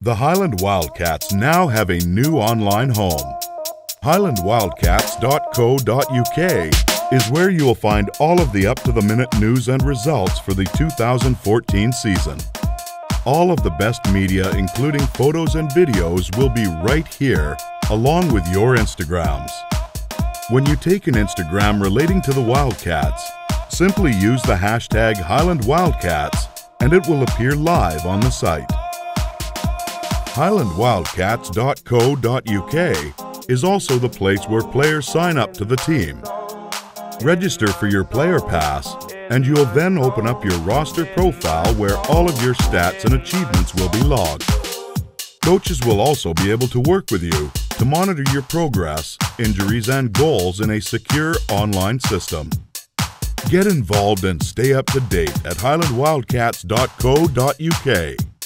The Highland Wildcats now have a new online home. HighlandWildcats.co.uk is where you will find all of the up to the minute news and results for the 2014 season. All of the best media, including photos and videos, will be right here, along with your Instagrams. When you take an Instagram relating to the Wildcats, simply use the hashtag Highland Wildcats and it will appear live on the site. HighlandWildcats.co.uk is also the place where players sign up to the team. Register for your player pass and you'll then open up your roster profile where all of your stats and achievements will be logged. Coaches will also be able to work with you to monitor your progress, injuries, and goals in a secure online system. Get involved and stay up to date at highlandwildcats.co.uk.